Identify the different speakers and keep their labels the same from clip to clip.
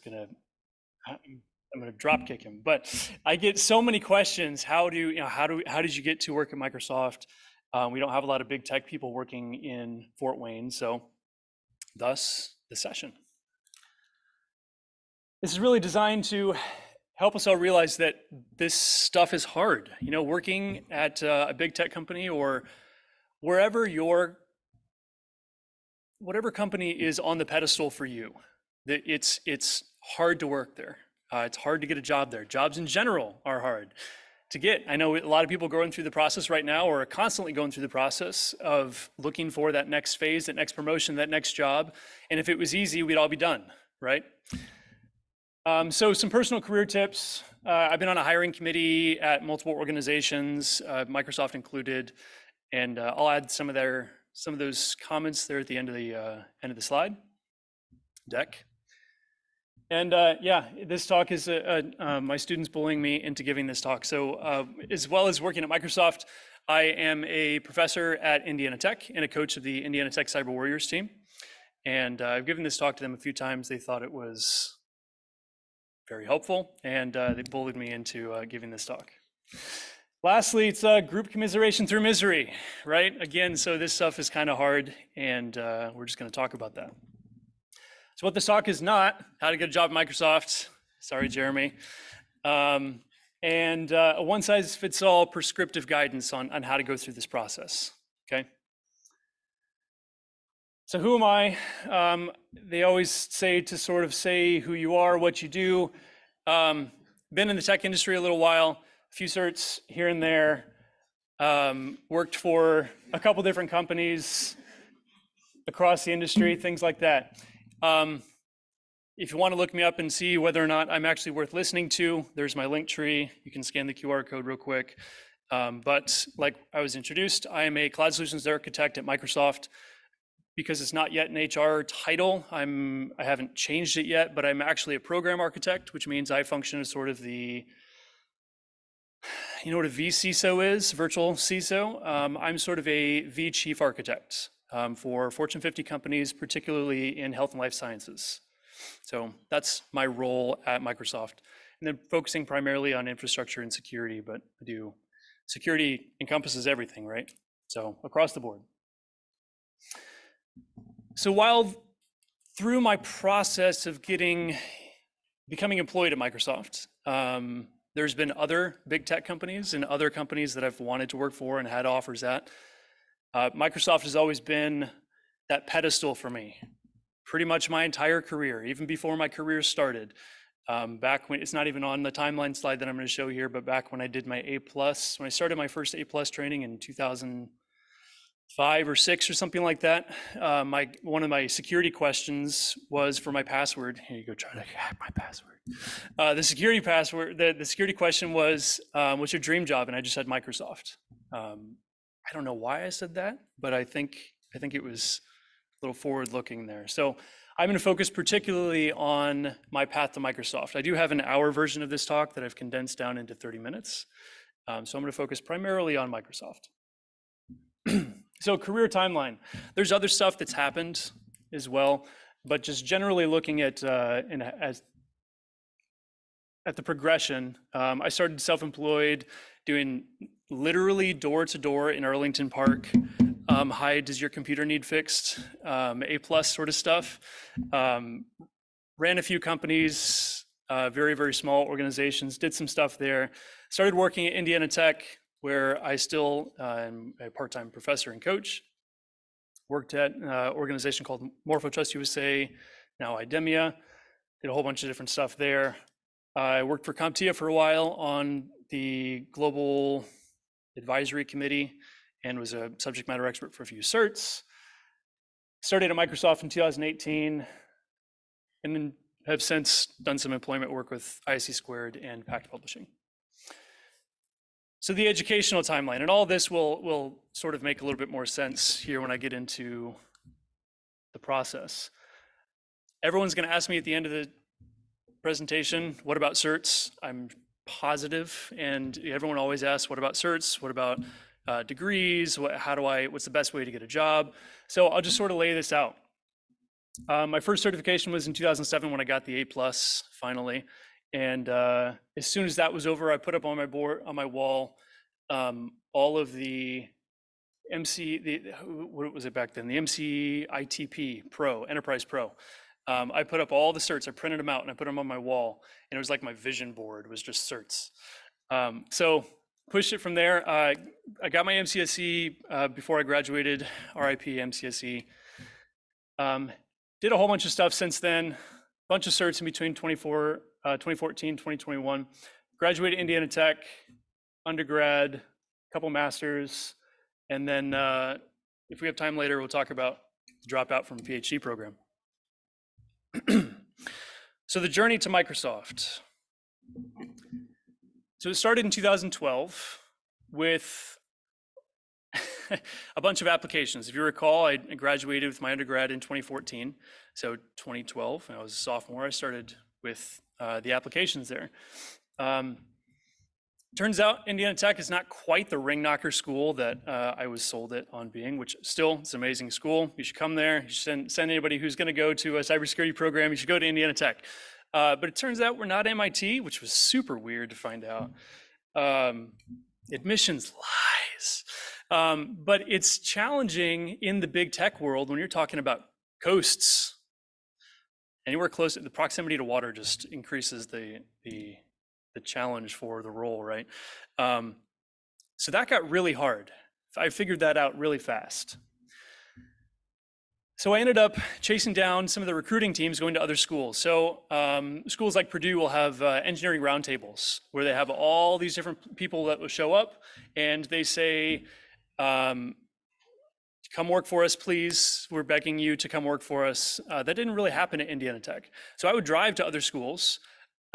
Speaker 1: just gonna, I'm gonna drop kick him. But I get so many questions. How do you know? How do how did you get to work at Microsoft? Um, we don't have a lot of big tech people working in Fort Wayne, so thus the session. This is really designed to help us all realize that this stuff is hard. You know, working at uh, a big tech company or wherever your whatever company is on the pedestal for you, it's it's hard to work there. Uh, it's hard to get a job there. Jobs in general are hard to get. I know a lot of people going through the process right now or are constantly going through the process of looking for that next phase, that next promotion, that next job. And if it was easy, we'd all be done, right? Um, so some personal career tips. Uh, I've been on a hiring committee at multiple organizations, uh, Microsoft included, and uh, I'll add some of their some of those comments there at the end of the uh, end of the slide deck. And uh, yeah, this talk is uh, uh, my students bullying me into giving this talk. So uh, as well as working at Microsoft, I am a professor at Indiana Tech and a coach of the Indiana Tech Cyber Warriors team. And uh, I've given this talk to them a few times. They thought it was very helpful, and they bullied me into giving this talk. Lastly, it's group commiseration through misery, right? Again, so this stuff is kind of hard, and we're just going to talk about that. So what this talk is not, how to get a job at Microsoft. Sorry, Jeremy. Um, and uh, a one size fits all prescriptive guidance on, on how to go through this process, okay? So who am I? Um, they always say to sort of say who you are, what you do. Um, been in the tech industry a little while, a few certs here and there. Um, worked for a couple different companies across the industry, things like that. Um, if you want to look me up and see whether or not I'm actually worth listening to, there's my link tree. You can scan the QR code real quick. Um, but like I was introduced, I am a cloud solutions architect at Microsoft. Because it's not yet an HR title, I'm I haven't changed it yet, but I'm actually a program architect, which means I function as sort of the you know what a vCISO is, virtual CISO. Um, I'm sort of a V chief architect um, for Fortune 50 companies, particularly in health and life sciences. So that's my role at Microsoft. And then focusing primarily on infrastructure and security, but I do security encompasses everything, right? So across the board. So while through my process of getting becoming employed at Microsoft, um, there's been other big tech companies and other companies that I've wanted to work for and had offers at. Uh, Microsoft has always been that pedestal for me, pretty much my entire career, even before my career started. Um, back when it's not even on the timeline slide that I'm going to show here, but back when I did my A plus, when I started my first A plus training in 2005 or six or something like that, uh, my one of my security questions was for my password. Here you go, try to hack my password. Uh, the security password, the, the security question was, um, "What's your dream job?" And I just said Microsoft. Um, I don't know why I said that, but I think I think it was a little forward looking there. So I'm going to focus particularly on my path to Microsoft. I do have an hour version of this talk that I've condensed down into 30 minutes. Um, so I'm going to focus primarily on Microsoft. so career timeline. There's other stuff that's happened as well, but just generally looking at uh, in, as at the progression, um, I started self-employed doing literally door to door in Arlington Park. Um, hi, does your computer need fixed? Um, a plus sort of stuff. Um, ran a few companies, uh, very, very small organizations, did some stuff there. Started working at Indiana Tech, where I still uh, am a part time professor and coach. Worked at an uh, organization called MorphoTrust USA, now IDEMIA. Did a whole bunch of different stuff there. I worked for CompTIA for a while on the global advisory committee and was a subject matter expert for a few certs. Started at Microsoft in 2018 and then have since done some employment work with ISC Squared and Packt Publishing. So the educational timeline, and all this will, will sort of make a little bit more sense here when I get into the process. Everyone's gonna ask me at the end of the presentation, what about certs? I'm positive, and everyone always asks, what about certs? What about uh, degrees? What, how do I, what's the best way to get a job? So I'll just sort of lay this out. Uh, my first certification was in 2007 when I got the A plus finally, and uh, as soon as that was over, I put up on my board on my wall um, all of the MC, the what was it back then? The MC ITP Pro, Enterprise Pro. Um, I put up all the certs. I printed them out and I put them on my wall, and it was like my vision board was just certs. Um, so pushed it from there. Uh, I got my MCSE uh, before I graduated. RIP MCSE. Um, did a whole bunch of stuff since then. Bunch of certs in between 24, uh, 2014, 2021. Graduated Indiana Tech, undergrad, couple masters, and then uh, if we have time later, we'll talk about the dropout from PhD program. So the journey to Microsoft. So it started in 2012 with a bunch of applications. If you recall, I graduated with my undergrad in 2014. So 2012, when I was a sophomore, I started with uh, the applications there. Um, Turns out Indiana Tech is not quite the ring knocker school that uh, I was sold it on being, which still it's an amazing school. You should come there. You should send, send anybody who's going to go to a cybersecurity program. You should go to Indiana Tech. Uh, but it turns out we're not MIT, which was super weird to find out. Um, admissions lies. Um, but it's challenging in the big tech world when you're talking about coasts. Anywhere close, the proximity to water just increases the the the challenge for the role, right? Um, so that got really hard. I figured that out really fast. So I ended up chasing down some of the recruiting teams going to other schools. So um, schools like Purdue will have uh, engineering roundtables where they have all these different people that will show up and they say, um, come work for us, please. We're begging you to come work for us. Uh, that didn't really happen at Indiana Tech. So I would drive to other schools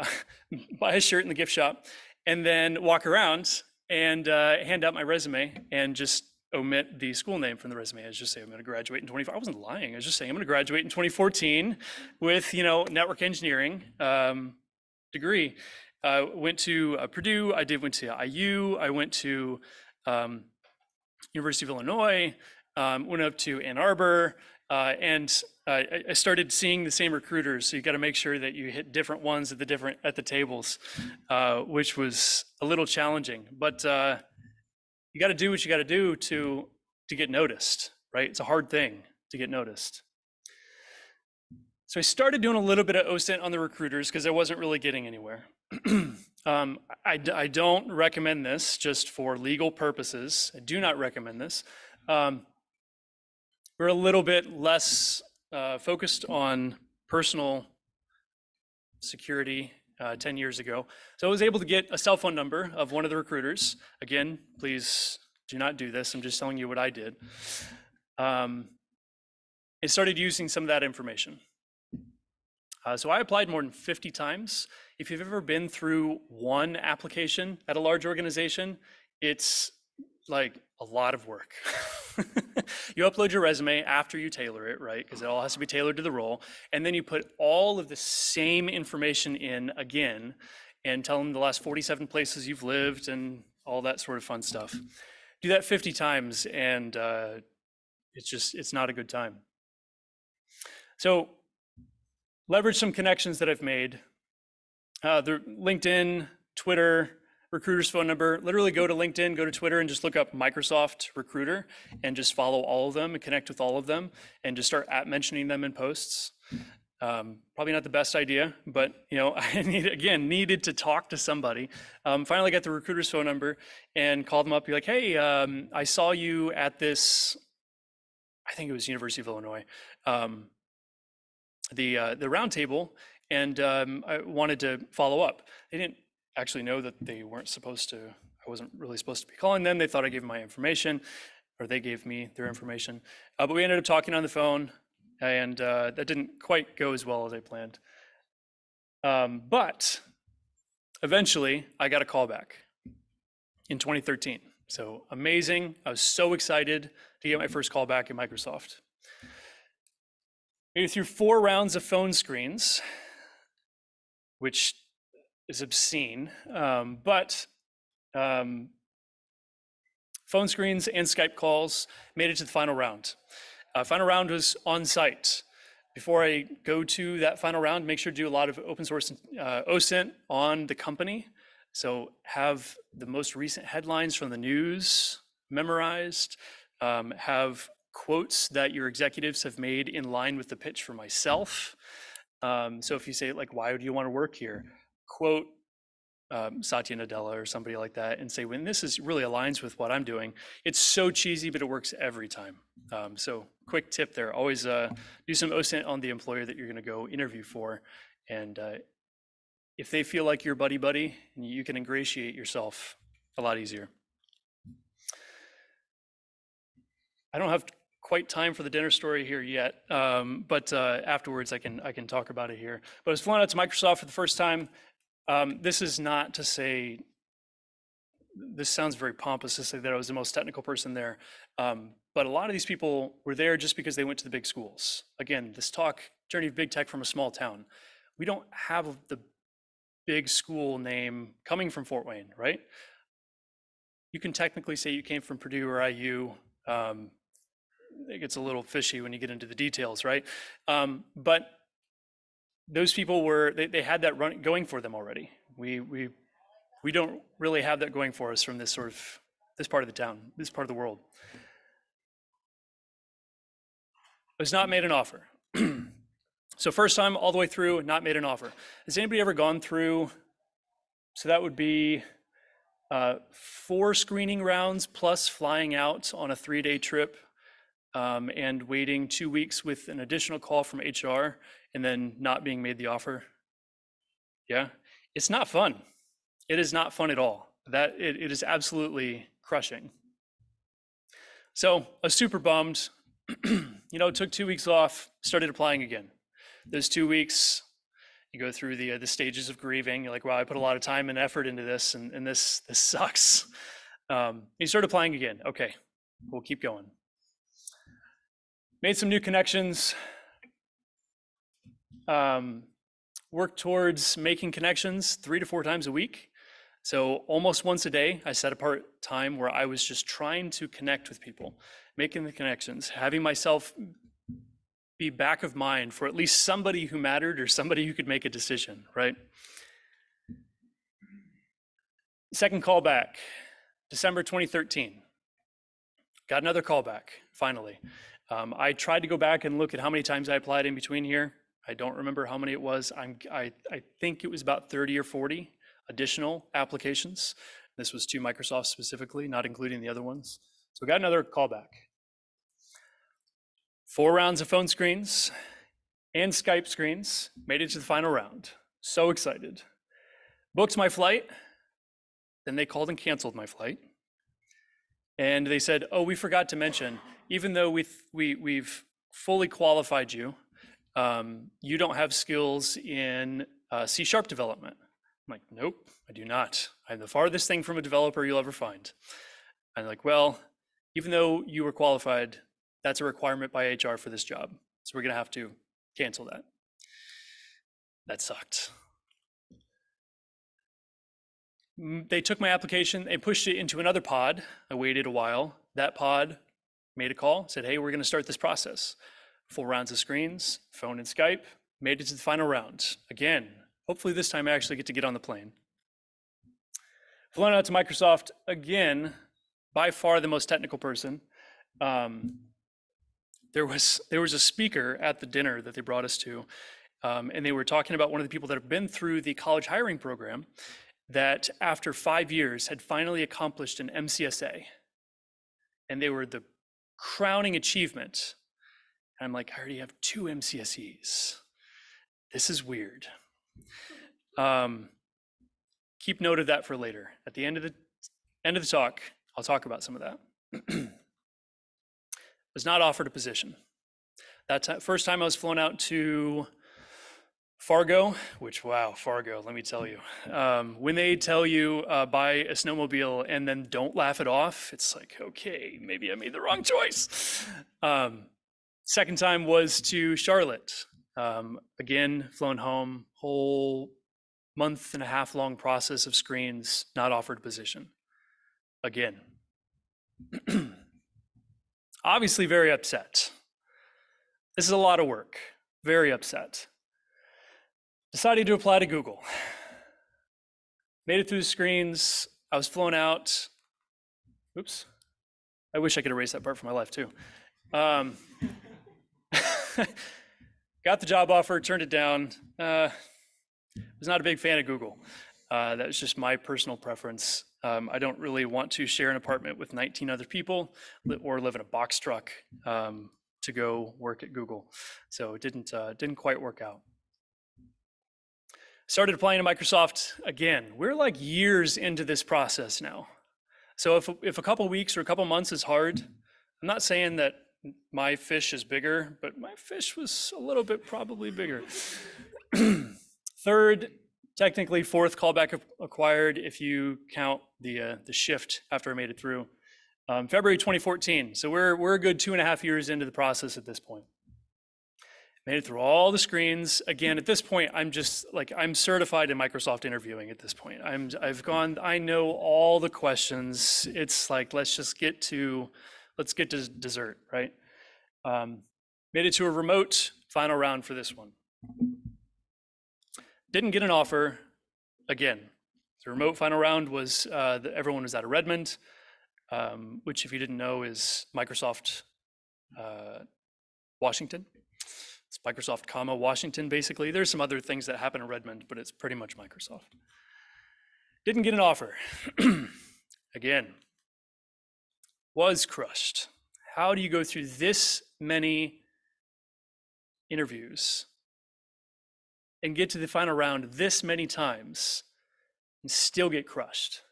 Speaker 1: buy a shirt in the gift shop, and then walk around and uh, hand out my resume and just omit the school name from the resume. I was just say I'm going to graduate in 24. I wasn't lying. I was just saying I'm going to graduate in 2014 with you know network engineering um, degree. Uh, went to uh, Purdue. I did went to IU. I went to um, University of Illinois. Um, went up to Ann Arbor. Uh, and uh, I started seeing the same recruiters, so you got to make sure that you hit different ones at the different at the tables, uh, which was a little challenging. But uh, you got to do what you got to do to to get noticed, right? It's a hard thing to get noticed. So I started doing a little bit of OSINT on the recruiters because I wasn't really getting anywhere. um, I, I, don't recommend this just for legal purposes. I do not recommend this. Um, we're a little bit less uh, focused on personal security uh, 10 years ago. So I was able to get a cell phone number of one of the recruiters. Again, please do not do this. I'm just telling you what I did. Um, started using some of that information. Uh, so I applied more than 50 times. If you've ever been through one application at a large organization, it's like a lot of work. you upload your resume after you tailor it, right? Because it all has to be tailored to the role. And then you put all of the same information in again and tell them the last 47 places you've lived and all that sort of fun stuff. Do that 50 times and uh, it's just, it's not a good time. So leverage some connections that I've made. Uh, the LinkedIn, Twitter, recruiter's phone number. Literally go to LinkedIn, go to Twitter, and just look up Microsoft Recruiter and just follow all of them and connect with all of them and just start at mentioning them in posts. Um, probably not the best idea, but you know, I need again needed to talk to somebody. Um, finally, got the recruiter's phone number and called them up. Be like, hey, um, I saw you at this. I think it was University of Illinois, um, the uh, the roundtable, and um, I wanted to follow up. They didn't actually know that they weren't supposed to, I wasn't really supposed to be calling them. They thought I gave them my information, or they gave me their information. Uh, but we ended up talking on the phone, and uh, that didn't quite go as well as I planned. Um, but eventually, I got a call back in 2013. So amazing. I was so excited to get my first call back in Microsoft. Maybe through four rounds of phone screens, which is obscene. Um, but um, phone screens and Skype calls made it to the final round. Uh, final round was on site. before I go to that final round, make sure to do a lot of open source uh, OSINT on the company. So have the most recent headlines from the news memorized, um, have quotes that your executives have made in line with the pitch for myself. Um, so if you say like, why do you want to work here? Quote um, Satya Nadella or somebody like that and say, when this is really aligns with what I'm doing, it's so cheesy, but it works every time. Um, so quick tip there, always uh, do some OSINT on the employer that you're gonna go interview for. And uh, if they feel like you're buddy buddy, you can ingratiate yourself a lot easier. I don't have quite time for the dinner story here yet, um, but uh, afterwards I can I can talk about it here. But I was flying out to Microsoft for the first time. Um, this is not to say, this sounds very pompous to say that I was the most technical person there, um, but a lot of these people were there just because they went to the big schools. Again, this talk, Journey of Big Tech from a small town. We don't have the big school name coming from Fort Wayne, right? You can technically say you came from Purdue or IU. Um, it gets a little fishy when you get into the details, right? Um, but those people were they, they had that run going for them already. We we we don't really have that going for us from this sort of this part of the town, this part of the world. I was not made an offer. so first time all the way through, not made an offer. Has anybody ever gone through? So that would be uh, four screening rounds plus flying out on a three-day trip um, and waiting two weeks with an additional call from HR and then not being made the offer. Yeah, it's not fun. It is not fun at all. That it, it is absolutely crushing. So I was super bummed. you know, took two weeks off, started applying again. Those two weeks, you go through the uh, the stages of grieving. You're like, wow, I put a lot of time and effort into this, and, and this this sucks. Um, you start applying again. Okay, we'll keep going. Made some new connections um, work towards making connections three to four times a week. So almost once a day, I set apart time where I was just trying to connect with people, making the connections, having myself be back of mind for at least somebody who mattered or somebody who could make a decision, right? Second callback, December 2013. Got another callback, finally. Um, I tried to go back and look at how many times I applied in between here. I don't remember how many it was. I'm, I, I think it was about 30 or 40 additional applications. This was to Microsoft specifically, not including the other ones. So got another callback. Four rounds of phone screens and Skype screens made it to the final round. So excited. Booked my flight. Then they called and canceled my flight. And they said, oh, we forgot to mention, even though we we, we've fully qualified you, um, you don't have skills in uh, C sharp development. I'm like, nope, I do not. I'm the farthest thing from a developer you'll ever find. I'm like, well, even though you were qualified, that's a requirement by HR for this job. So we're going to have to cancel that. That sucked. They took my application, they pushed it into another pod. I waited a while. That pod made a call, said, hey, we're going to start this process full rounds of screens, phone and Skype, made it to the final round. Again, hopefully this time I actually get to get on the plane. Flown out to Microsoft again, by far the most technical person. Um, there was there was a speaker at the dinner that they brought us to, um, and they were talking about one of the people that have been through the college hiring program, that after five years had finally accomplished an MCSA, and they were the crowning achievement and I'm like, I already have two MCSEs. This is weird. Um, keep note of that for later. At the end of the end of the talk, I'll talk about some of that. was not offered a position. That t- first time I was flown out to Fargo, which wow, Fargo, let me tell you. Um, when they tell you uh, buy a snowmobile and then don't laugh it off, it's like, okay, maybe I made the wrong choice. Um, Second time was to Charlotte. Um, again, flown home, whole month and a half long process of screens, not offered position. Again. Obviously, very upset. This is a lot of work. very upset. Decided to apply to Google. Made it through the screens. I was flown out. Oops. I wish I could erase that part from my life too. Um, got the job offer, turned it down. Uh, was not a big fan of Google. Uh, that was just my personal preference. Um, I don't really want to share an apartment with 19 other people or live in a box truck um, to go work at Google. So it didn't uh, didn't quite work out. Started applying to Microsoft again. We're like years into this process now. So if if a couple weeks or a couple months is hard, I'm not saying that my fish is bigger, but my fish was a little bit probably bigger. Third, technically fourth callback ac- acquired if you count the uh, the shift after I made it through. Um, February 2014. So we're we're a good two and a half years into the process at this point. Made it through all the screens. Again, at this point, I'm just like I'm certified in Microsoft interviewing at this point. I'm I've gone, I know all the questions. It's like let's just get to let's get to dessert, right? Um, made it to a remote final round for this one. Didn't get an offer. Again, the remote final round was uh, the, everyone was out of Redmond, um, which, if you didn't know, is Microsoft uh, Washington. It's Microsoft, comma Washington. Basically, there's some other things that happen in Redmond, but it's pretty much Microsoft. Didn't get an offer. Again, was crushed. How do you go through this many interviews and get to the final round this many times and still get crushed?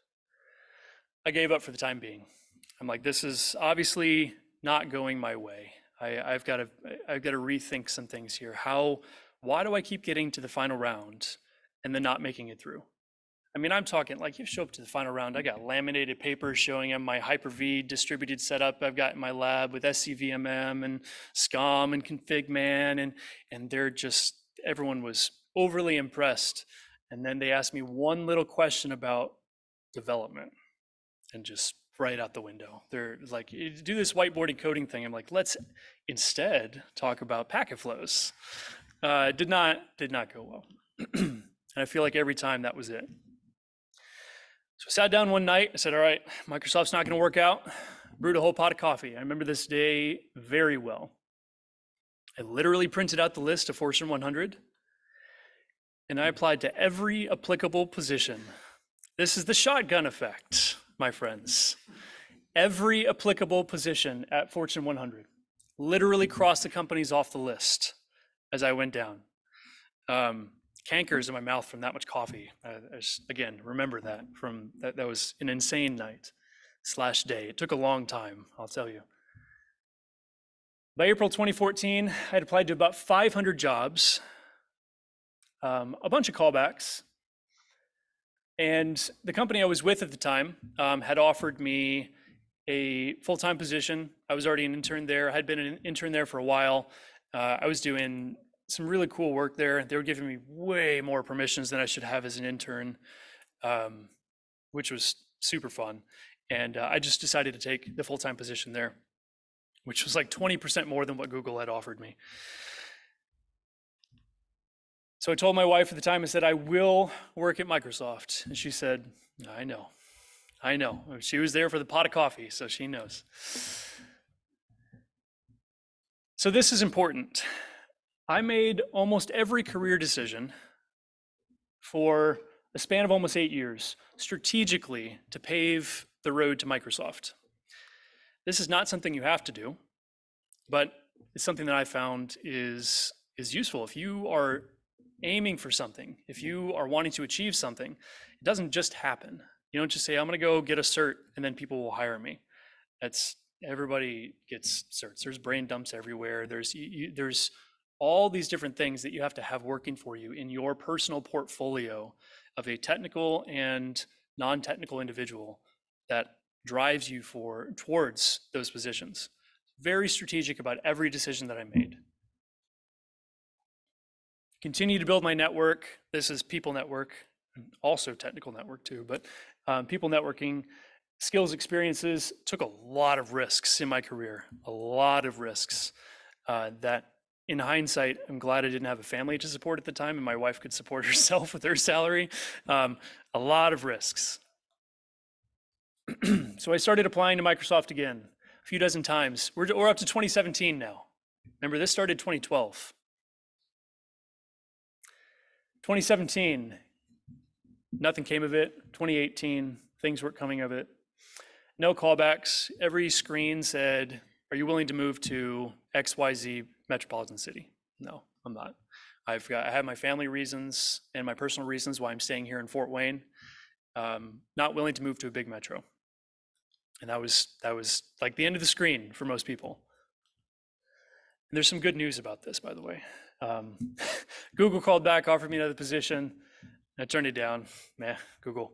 Speaker 1: I gave up for the time being. I'm like, this is obviously not going my way. I, I've got to, I've got to rethink some things here. How, why do I keep getting to the final round and then not making it through? I mean, I'm talking like you show up to the final round. I got laminated papers showing them my Hyper-V distributed setup I've got in my lab with SCVMM and SCOM and ConfigMan, and and they're just everyone was overly impressed. And then they asked me one little question about development, and just right out the window. They're like, do this whiteboarding coding thing. I'm like, let's instead talk about packet flows. Uh, did not did not go well. and I feel like every time that was it. So I sat down one night. I said, all right, Microsoft's not going to work out. Brewed a whole pot of coffee. I remember this day very well. I literally printed out the list of Fortune 100 and I applied to every applicable position. This is the shotgun effect, my friends. Every applicable position at Fortune 100. Literally crossed the companies off the list as I went down. Um, cankers in my mouth from that much coffee. Just, again, remember that from that. That was an insane night slash day. It took a long time, I'll tell you. By April 2014, I had applied to about 500 jobs, um, a bunch of callbacks, and the company I was with at the time um, had offered me a full-time position. I was already an intern there. I had been an intern there for a while. Uh, I was doing some really cool work there. They were giving me way more permissions than I should have as an intern, um, which was super fun. And uh, I just decided to take the full time position there, which was like 20% more than what Google had offered me. So I told my wife at the time, I said, I will work at Microsoft. And she said, I know. I know. She was there for the pot of coffee, so she knows. So this is important. I made almost every career decision for a span of almost eight years strategically to pave the road to Microsoft. This is not something you have to do, but it's something that I found is, is useful. If you are aiming for something, if you are wanting to achieve something, it doesn't just happen. You don't just say, I'm going to go get a cert and then people will hire me. That's everybody gets certs. There's brain dumps everywhere. There's, you, there's all these different things that you have to have working for you in your personal portfolio of a technical and non-technical individual that drives you for towards those positions. Very strategic about every decision that I made. Continue to build my network. This is people network, also technical network too, but um, people networking, skills, experiences. Took a lot of risks in my career, a lot of risks uh, that in hindsight, I'm glad I didn't have a family to support at the time and my wife could support herself with her salary. Um, a lot of risks. so I started applying to Microsoft again a few dozen times. We're, we're up to 2017 now. Remember, this started 2012. 2017, nothing came of it. 2018, things weren't coming of it. No callbacks. Every screen said, Are you willing to move to XYZ metropolitan city? No, I'm not. I've got, I have my family reasons and my personal reasons why I'm staying here in Fort Wayne. Um, not willing to move to a big metro. And that was that was like the end of the screen for most people. And there's some good news about this, by the way. Um, Google called back, offered me another position. I turned it down. Meh, Google.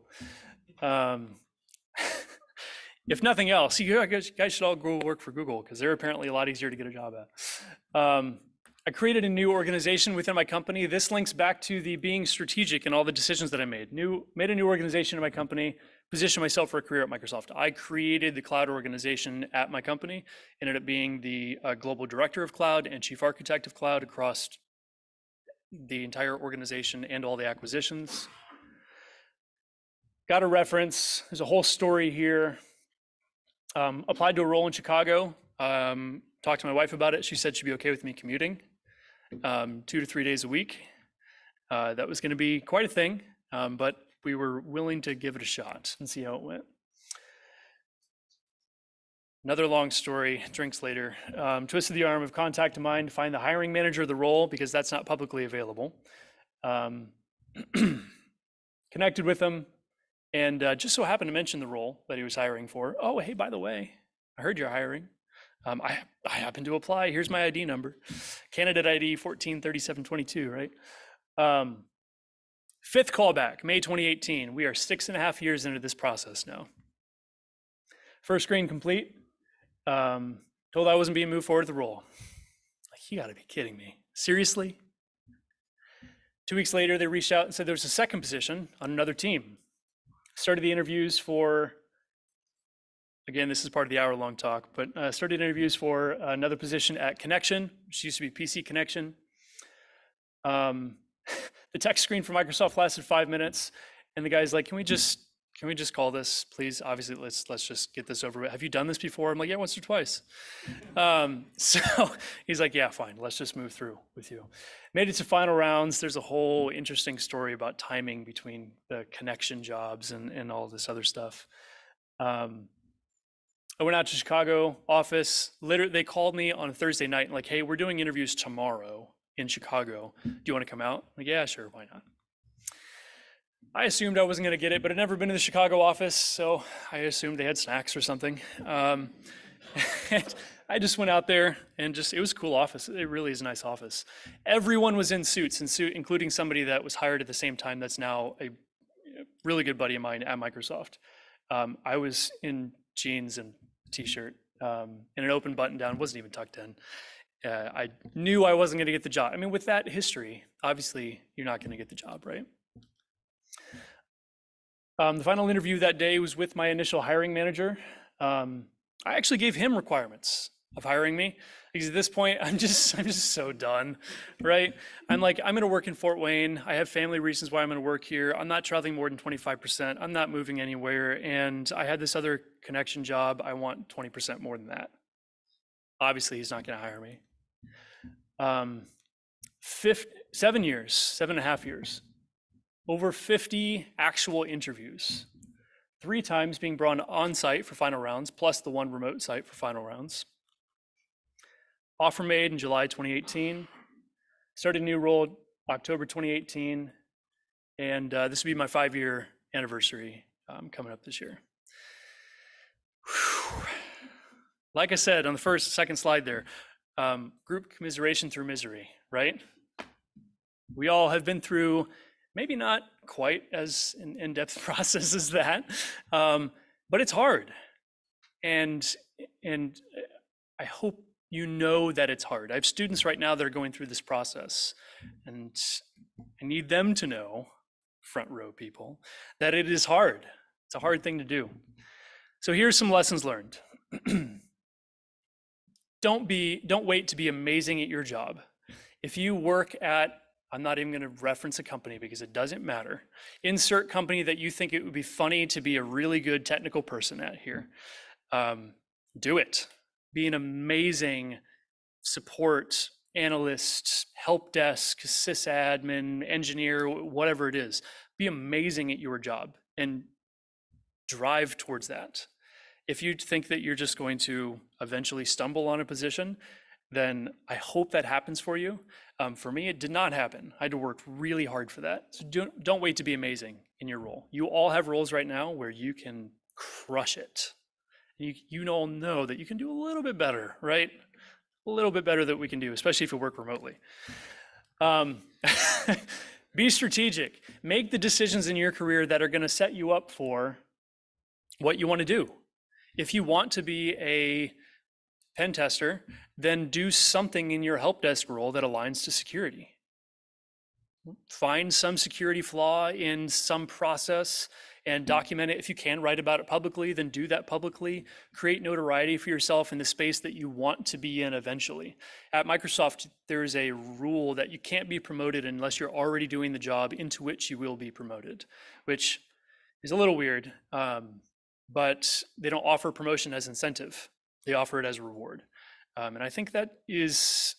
Speaker 1: Um, if nothing else, you guys should all go work for Google because they're apparently a lot easier to get a job at. Um, I created a new organization within my company. This links back to the being strategic and all the decisions that I made. New made a new organization in my company, positioned myself for a career at Microsoft. I created the cloud organization at my company, ended up being the uh, global director of cloud and chief architect of cloud across the entire organization and all the acquisitions. Got a reference. There's a whole story here. Um, applied to a role in Chicago. Um, talked to my wife about it. She said she'd be okay with me commuting um, two to three days a week. Uh, that was going to be quite a thing, um, but we were willing to give it a shot and see how it went. Another long story, drinks later. Um, twisted the arm of contact of mine to find the hiring manager of the role because that's not publicly available. Um, connected with him and uh, just so happened to mention the role that he was hiring for. Oh, hey, by the way, I heard you're hiring. Um, I, I happen to apply. Here's my ID number, candidate ID 143722, right? Um, fifth callback, May 2018. We are six and a half years into this process now. First screen complete. Um, told I wasn't being moved forward to the role. Like, you gotta be kidding me. Seriously? Two weeks later, they reached out and said there was a second position on another team. Started the interviews for again, this is part of the hour long talk, but uh, started interviews for another position at Connection, which used to be PC Connection. Um, the text screen for Microsoft lasted five minutes, and the guy's like, "Can we just can we just call this, please? Obviously, let's let's just get this over with. Have you done this before?" I'm like, "Yeah, once or twice." Um, so he's like, "Yeah, fine. Let's just move through with you." Made it to final rounds. There's a whole interesting story about timing between the connection jobs and and all this other stuff. Um, I went out to Chicago office. Literally, they called me on a Thursday night and like, hey, we're doing interviews tomorrow in Chicago. Do you want to come out? I'm like, yeah, sure, why not? I assumed I wasn't going to get it, but I'd never been to the Chicago office, so I assumed they had snacks or something. Um, I just went out there and just, it was a cool office. It really is a nice office. Everyone was in suits, and suit, including somebody that was hired at the same time that's now a really good buddy of mine at Microsoft. Um, I was in jeans and t-shirt um, and an open button down, wasn't even tucked in. Uh, I knew I wasn't going to get the job. I mean, with that history, obviously you're not going to get the job, right? Um, the final interview that day was with my initial hiring manager. Um, I actually gave him requirements of hiring me because at this point i'm just i'm just so done right? I'm like i'm going to work in fort wayne. I have family reasons why i'm going to work here. I'm not traveling more than 25% i'm not moving anywhere. And i had this other connection job. I want 20% more than that. Obviously he's not going to hire me. Um, fifth, seven years seven and a half years over 50 actual interviews three times being brought on site for final rounds plus the one remote site for final rounds Offer made in July 2018. Started a new role October 2018. And uh, this will be my five year anniversary um, coming up this year. Whew. Like I said on the first, second slide there, um, group commiseration through misery, right? We all have been through maybe not quite as in-depth process as that, um, but it's hard. And and I hope you know that it's hard. I have students right now that are going through this process, and I need them to know, front row people, that it is hard. It's a hard thing to do. So here's some lessons learned. don't be don't wait to be amazing at your job. If you work at, I'm not even going to reference a company because it doesn't matter. Insert company that you think it would be funny to be a really good technical person at here. Um, do it. Be an amazing support analyst, help desk, sysadmin, engineer, whatever it is. Be amazing at your job and drive towards that. If you think that you're just going to eventually stumble on a position, then I hope that happens for you. Um, for me, it did not happen. I had to work really hard for that. So don't, don't wait to be amazing in your role. You all have roles right now where you can crush it. You, you all know that you can do a little bit better, right? A little bit better that we can do, especially if you work remotely. Um, be strategic. Make the decisions in your career that are going to set you up for what you want to do. If you want to be a pen tester, then do something in your help desk role that aligns to security. Find some security flaw in some process and document it. If you can write about it publicly, then do that publicly. Create notoriety for yourself in the space that you want to be in eventually. At Microsoft, there is a rule that you can't be promoted unless you're already doing the job into which you will be promoted, which is a little weird. Um, but they don't offer promotion as incentive. They offer it as a reward. Um, and I think that is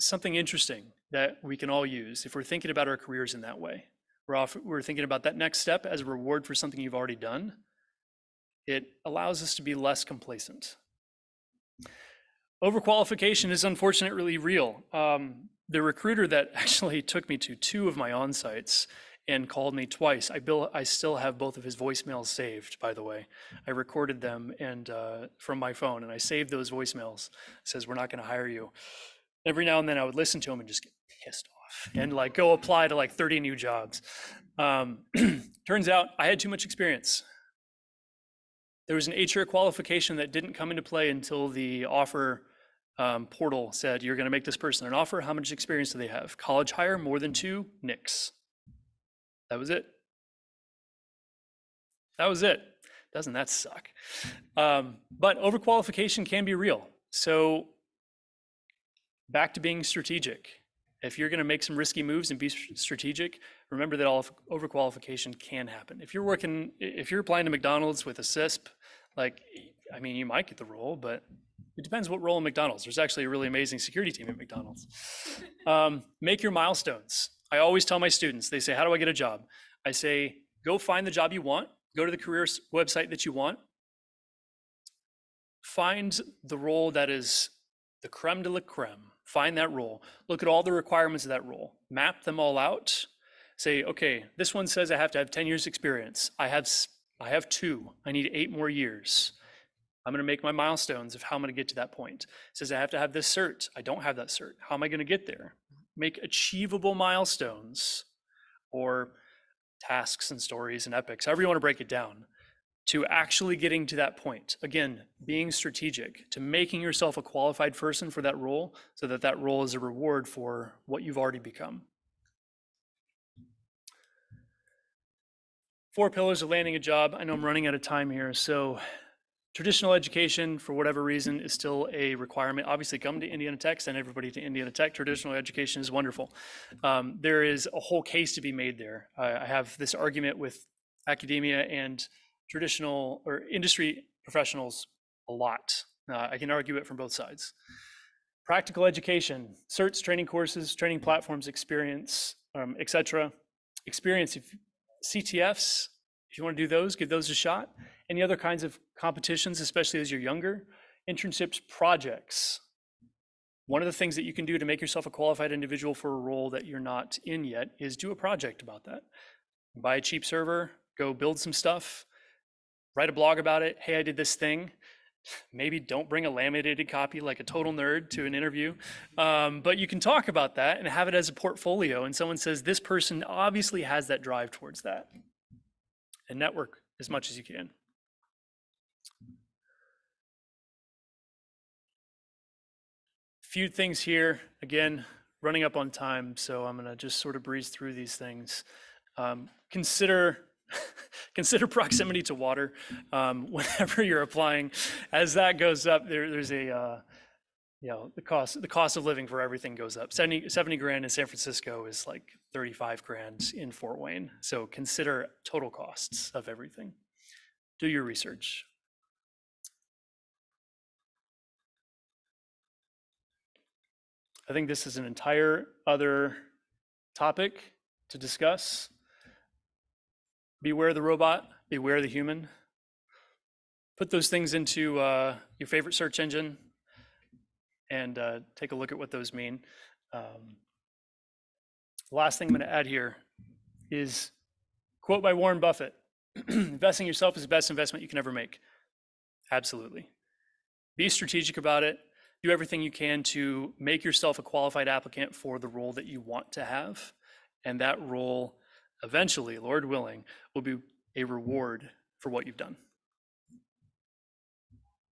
Speaker 1: something interesting that we can all use if we're thinking about our careers in that way. We're, off, we're thinking about that next step as a reward for something you've already done. It allows us to be less complacent. Overqualification is unfortunately real. Um, the recruiter that actually took me to two of my on sites and called me twice. I, bill, I still have both of his voicemails saved, by the way. I recorded them and uh, from my phone, and I saved those voicemails. Says, we're not going to hire you. Every now and then I would listen to him and just get pissed off and like go apply to like 30 new jobs. Um, turns out I had too much experience. There was an HR qualification that didn't come into play until the offer um, portal said, you're going to make this person an offer. How much experience do they have? College hire, more than two? Nix. That was it. That was it. Doesn't that suck? Um, but overqualification can be real. So back to being strategic. If you're going to make some risky moves and be strategic, remember that all overqualification can happen. If you're working, if you're applying to McDonald's with a CISSP, like, I mean, you might get the role, but it depends what role in McDonald's. There's actually a really amazing security team at McDonald's. Um, make your milestones. I always tell my students, they say, How do I get a job? I say, Go find the job you want, go to the career website that you want, find the role that is the creme de la creme. Find that role. Look at all the requirements of that role. Map them all out. Say, okay, this one says I have to have 10 years experience. I have I have 2. I need 8 more years. I'm going to make my milestones of how I'm going to get to that point. It says I have to have this cert. I don't have that cert. How am I going to get there? Make achievable milestones or tasks and stories and epics, however you want to break it down, to actually getting to that point. Again, being strategic, to making yourself a qualified person for that role so that that role is a reward for what you've already become. Four pillars of landing a job. I know I'm running out of time here, so Traditional education, for whatever reason, is still a requirement. Obviously, come to Indiana Tech, send everybody to Indiana Tech. Traditional education is wonderful. Um, there is a whole case to be made there. I, I have this argument with academia and traditional or industry professionals a lot. Uh, I can argue it from both sides. Practical education, certs, training courses, training platforms, experience, um, etc. Experience, if CTFs, if you want to do those, give those a shot. Any other kinds of competitions, especially as you're younger? Internships, projects. One of the things that you can do to make yourself a qualified individual for a role that you're not in yet is do a project about that. Buy a cheap server, go build some stuff, write a blog about it. Hey, I did this thing. Maybe don't bring a laminated copy like a total nerd to an interview, um, but you can talk about that and have it as a portfolio. And someone says, this person obviously has that drive towards that. And network as much as you can. Few things here. Again, running up on time, so I'm going to just sort of breeze through these things. Um, consider consider proximity to water um, whenever you're applying. As that goes up, there, there's a uh, you know, the cost, the cost of living for everything goes up. 70, 70 grand in San Francisco is like 35 grand in Fort Wayne. So consider total costs of everything. Do your research. I think this is an entire other topic to discuss. Beware the robot, beware the human. Put those things into uh, your favorite search engine and uh, take a look at what those mean. Um, last thing I'm going to add here is quote by Warren Buffett investing yourself is the best investment you can ever make. Absolutely. Be strategic about it. Do everything you can to make yourself a qualified applicant for the role that you want to have. And that role, eventually, Lord willing, will be a reward for what you've done.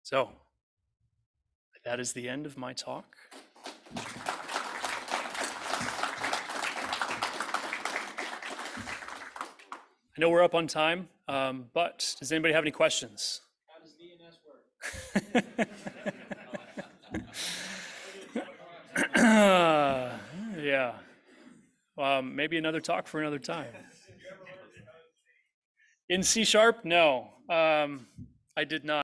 Speaker 1: So, that is the end of my talk. I know we're up on time, um, but does anybody have any questions?
Speaker 2: How does DNS work?
Speaker 1: yeah. Um, maybe another talk for another time. In C sharp? No, um, I did not.